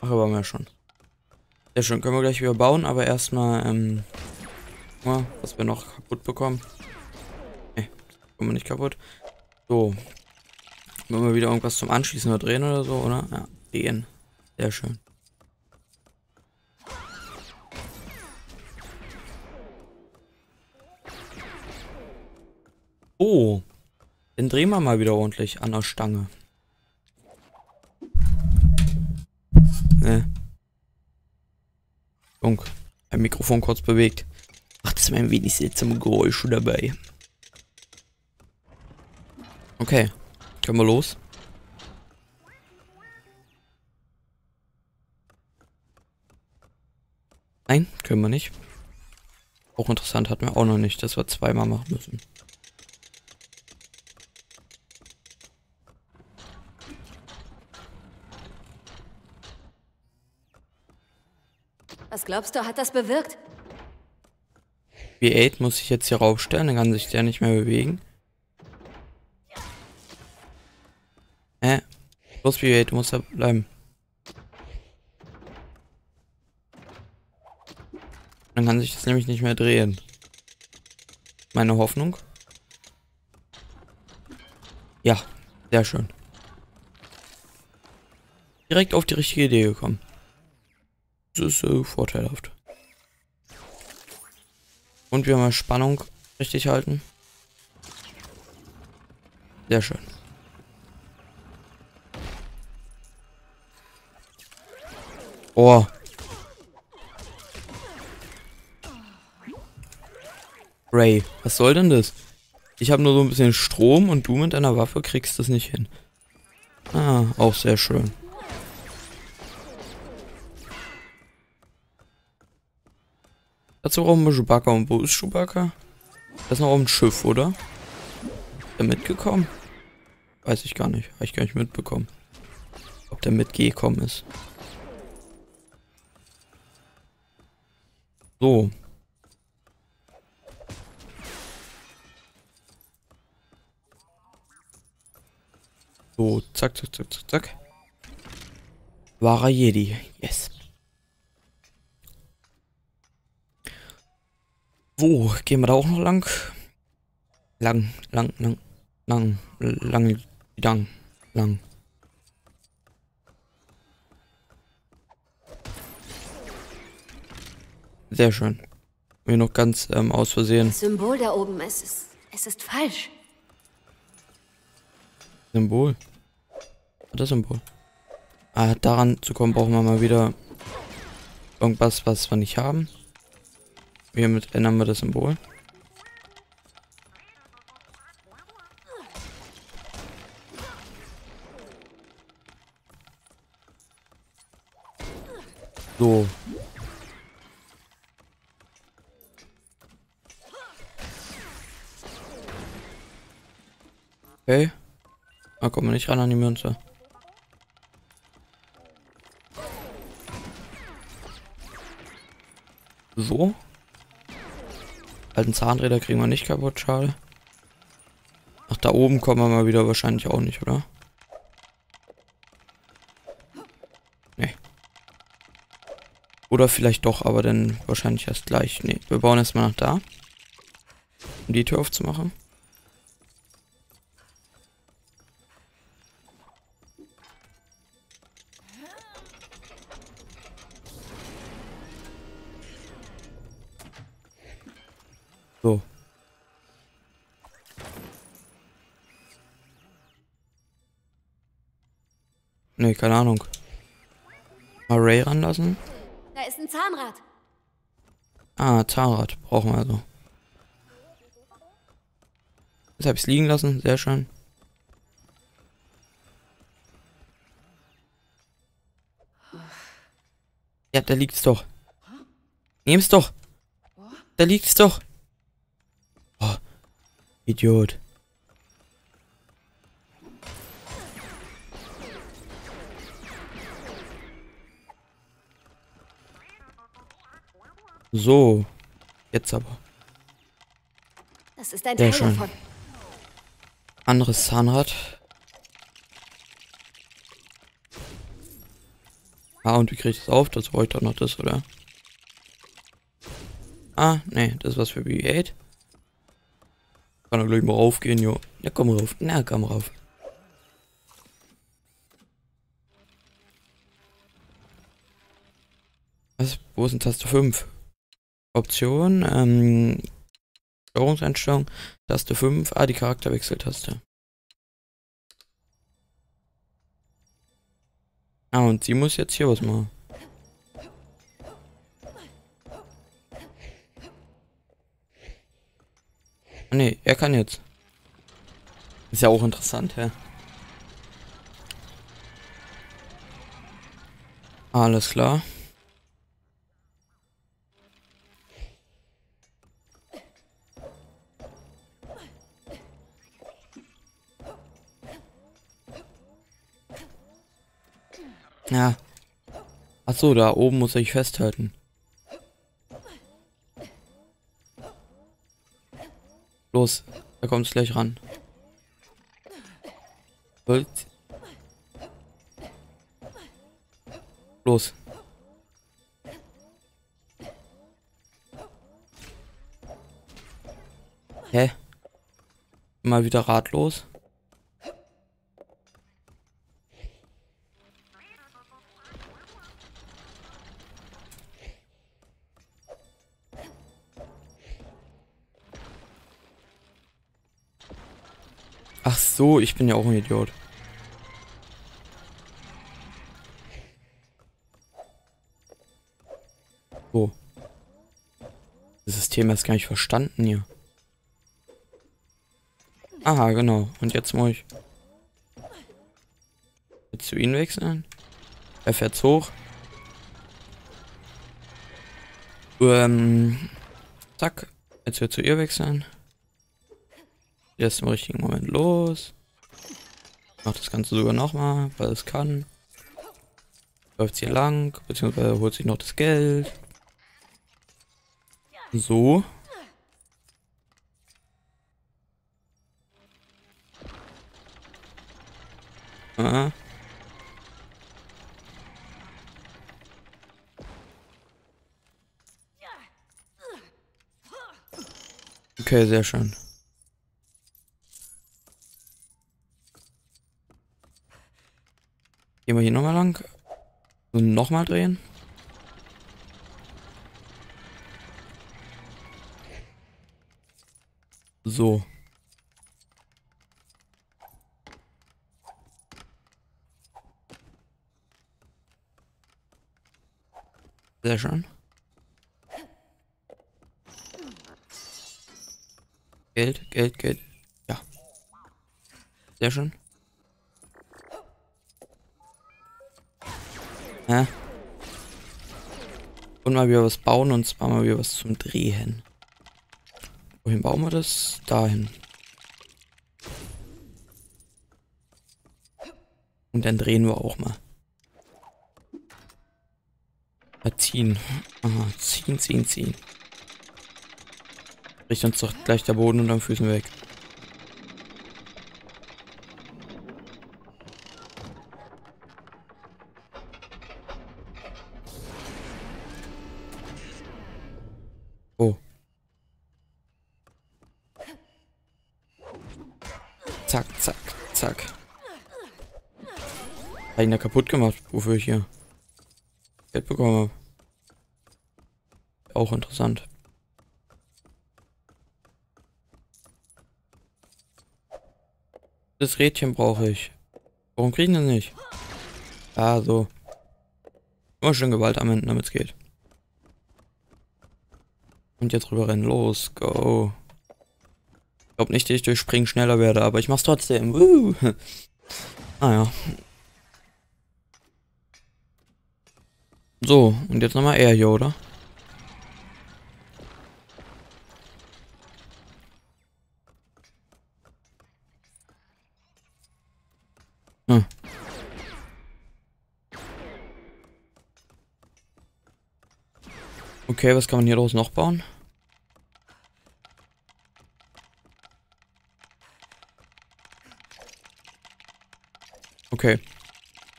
Ach, aber mehr schon. Sehr schön, können wir gleich wieder bauen, aber erstmal, ähm, ja, was wir noch kaputt bekommen. Ne, kommen wir nicht kaputt. So. Wollen wir wieder irgendwas zum Anschließen oder drehen oder so, oder? Ja, drehen. Sehr schön. Oh. Dann drehen wir mal wieder ordentlich an der Stange. Ne. Jung, ein Mikrofon kurz bewegt. Ach, das ist ein wenig seltsame Geräusche dabei. Okay, können wir los? Nein, können wir nicht. Auch interessant, hatten wir auch noch nicht, dass wir zweimal machen müssen. Glaubst du, hat das bewirkt? V8 muss sich jetzt hier raufstellen, dann kann sich der nicht mehr bewegen. Äh, los V8, du musst da bleiben. Dann kann sich das nämlich nicht mehr drehen. Meine Hoffnung. Ja, sehr schön. Direkt auf die richtige Idee gekommen. Ist äh, vorteilhaft. Und wir mal Spannung richtig halten. Sehr schön. Oh. Ray, was soll denn das? Ich habe nur so ein bisschen Strom und du mit deiner Waffe kriegst das nicht hin. Ah, auch sehr schön. Dazu brauchen wir Chewbacca. Und wo ist Chewbacca? Das ist noch auf dem Schiff, oder? Ist der mitgekommen? Weiß ich gar nicht. Habe ich gar nicht mitbekommen. Ob der mitgekommen ist. So. So, zack, zack, zack, zack, zack. Wahrer Jedi. Yes. Wo? Gehen wir da auch noch lang? Lang, lang, lang, lang, lang, lang, lang. Sehr schön. Mir noch ganz ähm, aus Versehen. Das Symbol da oben, es ist, es ist falsch. Symbol. Das Symbol. Ah, daran zu kommen, brauchen wir mal wieder irgendwas, was wir nicht haben. Hiermit ändern wir das Symbol. So. Okay. Da kommen wir nicht ran an die Münze. So. Alten Zahnräder kriegen wir nicht kaputt, schade. Ach, da oben kommen wir mal wieder wahrscheinlich auch nicht, oder? Nee. Oder vielleicht doch, aber dann wahrscheinlich erst gleich. Nee, wir bauen erstmal nach da. Um die Tür aufzumachen. Nee, keine Ahnung. Mal Ray ranlassen. Da ist ein Zahnrad. Ah, Zahnrad brauchen wir also. Jetzt habe ich es liegen lassen. Sehr schön. Ja, da liegt's doch. Nehm's doch. Da liegt's doch. Oh, Idiot. So. Jetzt aber. Das ist ein Sehr Teil schön. davon. Anderes Zahnrad. Ah, und wie kriege ich das auf? Das wollte ich doch noch das, oder? Ah, nee, das ist was für BB-8. Kann er gleich mal raufgehen, jo. Ja, komm rauf. Na, komm rauf. Was? Wo ist denn Taste 5? Option, ähm, Steuerungseinstellung, Taste 5, ah, die Charakterwechseltaste. Ah, und sie muss jetzt hier was machen. Nee, er kann jetzt. Ist ja auch interessant, hä? Alles klar. So, da oben muss ich festhalten. Los, da kommt es gleich ran. Los. Hä? Mal wieder ratlos. Ach so, ich bin ja auch ein Idiot. So. Das System ist gar nicht verstanden hier. Aha, genau. Und jetzt muss ich jetzt zu ihnen wechseln. Er fährt hoch. Ähm, zack. Jetzt wird zu ihr wechseln. Jetzt im richtigen Moment los. Macht das Ganze sogar nochmal, weil es kann. Läuft hier lang, beziehungsweise holt sich noch das Geld. So. Ah. Okay, sehr schön. Gehen wir hier nochmal lang. So, nochmal drehen. So. Sehr schön. Geld, Geld, Geld. Ja. Sehr schön. Hä? Und mal wieder was bauen und zwar mal wieder was zum Drehen. Wohin bauen wir das? Dahin. Und dann drehen wir auch mal. Ja, ziehen. Aha, ziehen, ziehen, ziehen. Bricht uns doch gleich der Boden und dann Füßen weg. Zack, zack, zack. Habe ihn da kaputt gemacht, wofür ich hier Geld bekomme. Auch interessant. Das Rädchen brauche ich. Warum kriegen das nicht? Ah, so. Immer schön Gewalt anwenden, damit es geht. Und jetzt rüber rennen. Los, go glaube nicht, dass ich durch Springen schneller werde, aber ich mach's trotzdem. Woo. Naja. So, und jetzt nochmal er hier, oder? Hm. Okay, was kann man hier draus noch bauen? Okay.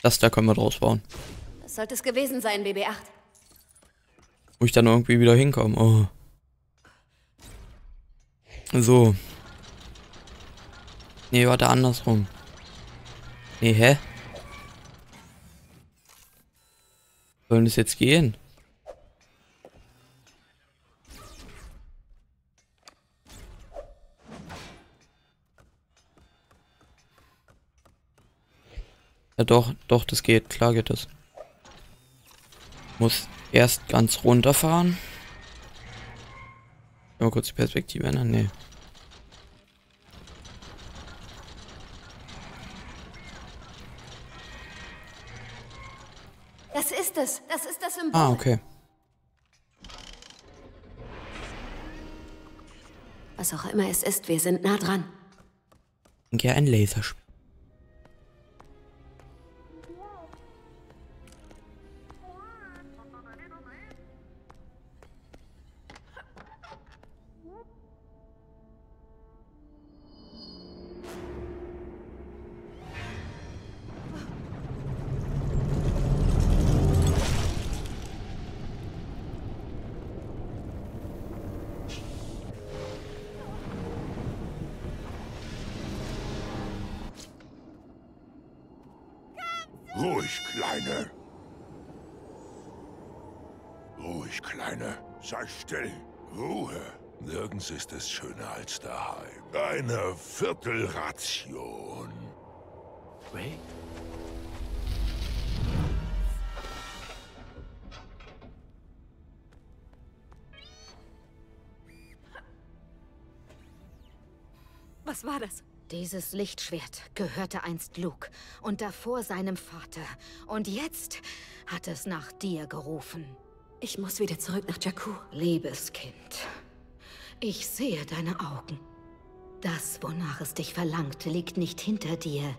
Das da können wir draus bauen. Das sollte es gewesen sein, BB-8. Muss ich dann irgendwie wieder hinkommen? Oh. So. Nee, warte, andersrum. Nee, hä? Sollen das jetzt gehen? Ja doch, doch, das geht. Klar geht das. Muss erst ganz runterfahren. Mal kurz die Perspektive ändern. Nee. Das ist es. Das ist das Symbol. Ah, okay. Was auch immer es ist, wir sind nah dran. Ja, ein Laserspiel. Ruhig, Kleine. Sei still. Ruhe. Nirgends ist es schöner als daheim. Eine Viertelration. Ray? Was war das? Dieses Lichtschwert gehörte einst Luke und davor seinem Vater. Und jetzt hat es nach dir gerufen. Ich muss wieder zurück nach Jakku. Liebes Kind, ich sehe deine Augen. Das, wonach es dich verlangt, liegt nicht hinter dir,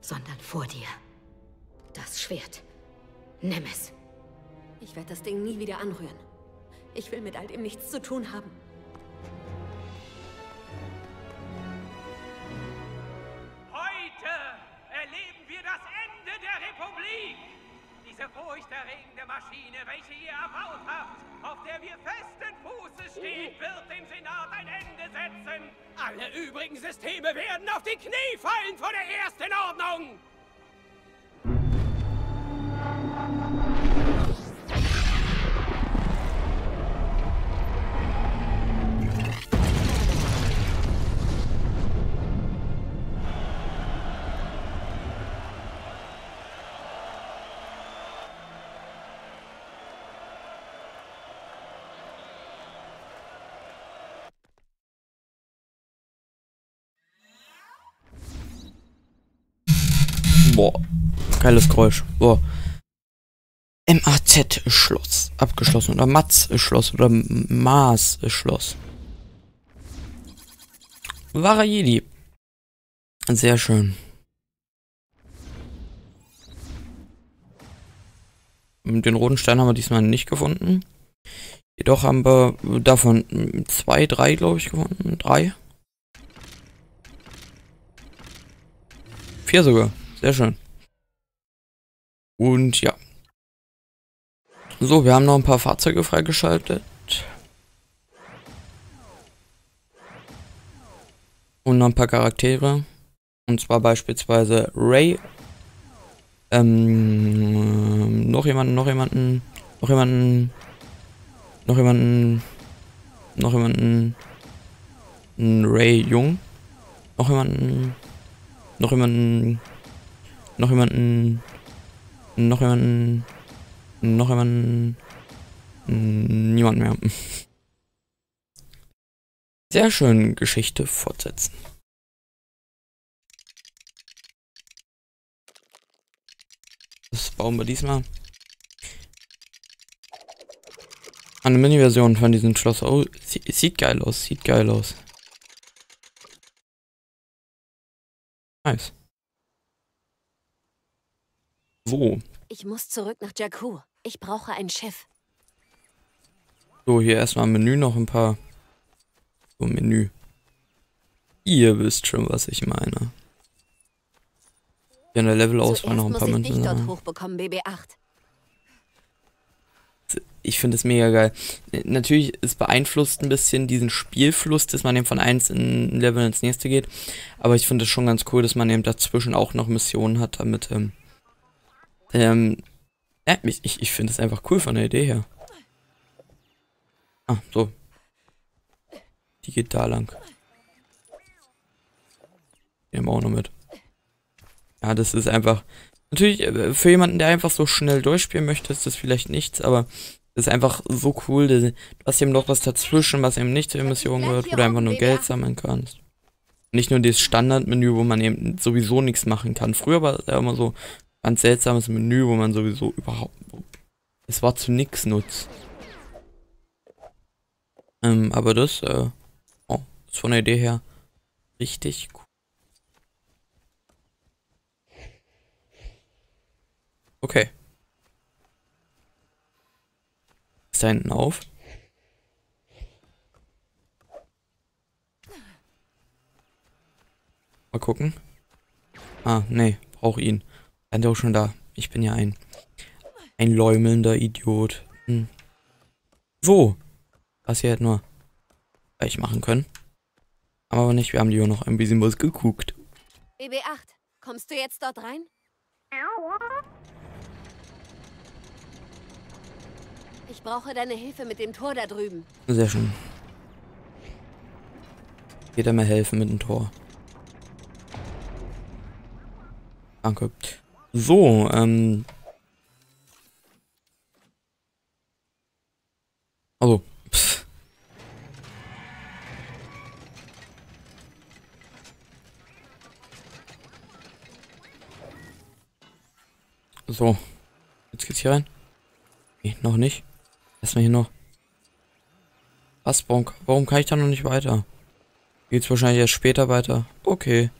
sondern vor dir. Das Schwert. Nimm es. Ich werde das Ding nie wieder anrühren. Ich will mit all dem nichts zu tun haben. Furchterregende Maschine, welche ihr erbaut habt, auf der wir festen Fußes stehen, wird dem Senat ein Ende setzen. Alle übrigen Systeme werden auf die Knie fallen vor der ersten Ordnung. Boah. Geiles Geräusch. Boah. MAZ-Schloss. Abgeschlossen. Oder Matz-Schloss. Oder Maß-Schloss. Wahrer Jedi. Sehr schön. Den roten Stein haben wir diesmal nicht gefunden. Jedoch haben wir davon zwei, drei, glaube ich, gefunden. Drei. Vier sogar. Sehr schön. Und ja. So, wir haben noch ein paar Fahrzeuge freigeschaltet. Und noch ein paar Charaktere. Und zwar beispielsweise Ray. Ähm, noch jemanden, noch jemanden, noch jemanden, noch jemanden, noch jemanden, Ray Jung, noch jemanden, noch jemanden, noch jemanden, noch jemanden, noch jemanden, niemand mehr. Sehr schön Geschichte fortsetzen. Das bauen wir diesmal. Eine Mini-Version von diesem Schloss. Oh, sie, sieht geil aus, sieht geil aus. Nice. Wo? Ich muss zurück nach Jakku. Ich brauche ein Schiff. So, hier erstmal im Menü noch ein paar. So, Menü. Ihr wisst schon, was ich meine. Hier in der Levelauswahl noch ein paar muss ich Münzen. dort hochbekommen, BB-8. ich finde es mega geil. Natürlich, es beeinflusst ein bisschen diesen Spielfluss, dass man eben von eins in ein Level ins nächste geht. Aber ich finde es schon ganz cool, dass man eben dazwischen auch noch Missionen hat, damit, ähm, ähm, ja, ich, ich, finde es einfach cool von der Idee her. Ah, so. Die geht da lang. Die wir auch noch mit. Ja, das ist einfach. Natürlich, äh, für jemanden, der einfach so schnell durchspielen möchte, ist das vielleicht nichts, aber das ist einfach so cool. Du hast eben noch was dazwischen, was eben nicht zur Mission gehört, wo du einfach nur Geld sammeln kannst. Nicht nur das Standardmenü, wo man eben sowieso nichts machen kann. Früher war es ja immer so ganz seltsames Menü, wo man sowieso überhaupt. Es war zu nichts nutzt. Ähm, aber das, äh, oh, ist von der Idee her richtig cool. Okay. Ist da hinten auf? Mal gucken. Ah, nee, brauch ihn. Stand auch schon da. Ich bin ja ein ein läumelnder Idiot. Hm. So. Was wir halt nur gleich machen können. Aber nicht, wir haben die noch ein bisschen was geguckt. BB8, kommst du jetzt dort rein? Ich brauche deine Hilfe mit dem Tor da drüben. Sehr schön. Geht er mir helfen mit dem Tor. Danke. So, ähm. Also, pff. So. Jetzt geht's hier rein. Nee, noch nicht. Erstmal hier noch. Was, warum, warum kann ich da noch nicht weiter? Geht's wahrscheinlich erst später weiter. Okay.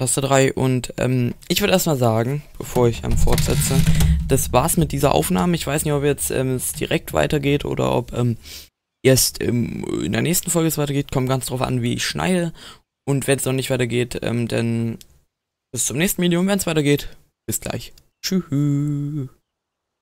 Taste 3 und ähm, ich würde erstmal sagen, bevor ich ähm, fortsetze, das war's mit dieser Aufnahme. Ich weiß nicht, ob jetzt ähm, es direkt weitergeht oder ob ähm, erst in der nächsten Folge es weitergeht. Kommt ganz drauf an, wie ich schneide. Und wenn es noch nicht weitergeht, ähm, dann bis zum nächsten Video. Und wenn es weitergeht, bis gleich. Tschüss.